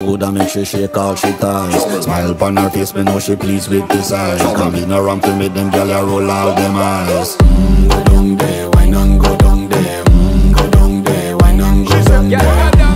Food and make she shake all she ties. Smile upon her face, me know she pleased with this eyes. Come in around to me, them, girl, I roll all them eyes. Mm, go down there, why none go down there? Mm, go down there, why none go down there?